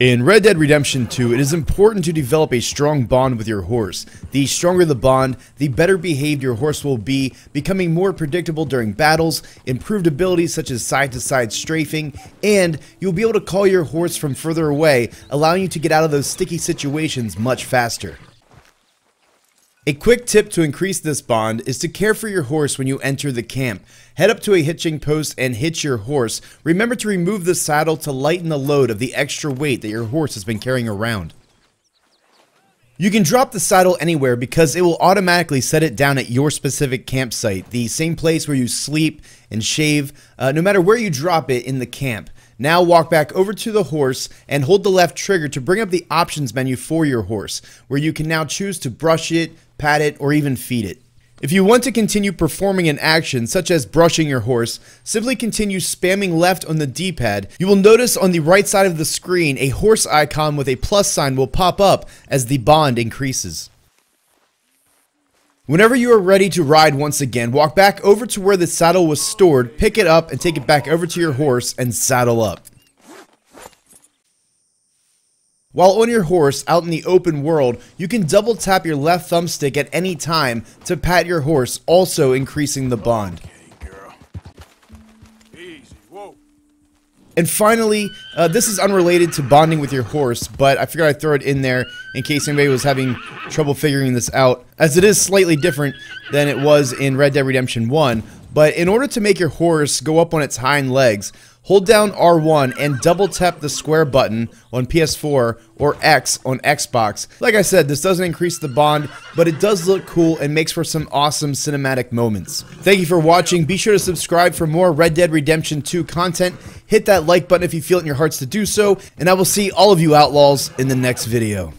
In Red Dead Redemption 2, it is important to develop a strong bond with your horse. The stronger the bond, the better behaved your horse will be, becoming more predictable during battles, improved abilities such as side-to-side strafing, and you'll be able to call your horse from further away, allowing you to get out of those sticky situations much faster. A quick tip to increase this bond is to care for your horse when you enter the camp. Head up to a hitching post and hitch your horse. Remember to remove the saddle to lighten the load of the extra weight that your horse has been carrying around. You can drop the saddle anywhere because it will automatically set it down at your specific campsite, the same place where you sleep and shave, uh, no matter where you drop it in the camp. Now walk back over to the horse and hold the left trigger to bring up the options menu for your horse, where you can now choose to brush it, pat it, or even feed it. If you want to continue performing an action, such as brushing your horse, simply continue spamming left on the D-pad. You will notice on the right side of the screen, a horse icon with a plus sign will pop up as the bond increases. Whenever you are ready to ride once again, walk back over to where the saddle was stored, pick it up, and take it back over to your horse and saddle up. While on your horse out in the open world, you can double tap your left thumbstick at any time to pat your horse, also increasing the bond. And finally, uh, this is unrelated to bonding with your horse, but I figured I'd throw it in there in case anybody was having trouble figuring this out, as it is slightly different than it was in Red Dead Redemption 1. But in order to make your horse go up on its hind legs, hold down R1 and double tap the square button on PS4 or X on Xbox. Like I said, this doesn't increase the bond, but it does look cool and makes for some awesome cinematic moments. Thank you for watching. Be sure to subscribe for more Red Dead Redemption 2 content. Hit that like button if you feel it in your hearts to do so, and I will see all of you outlaws in the next video.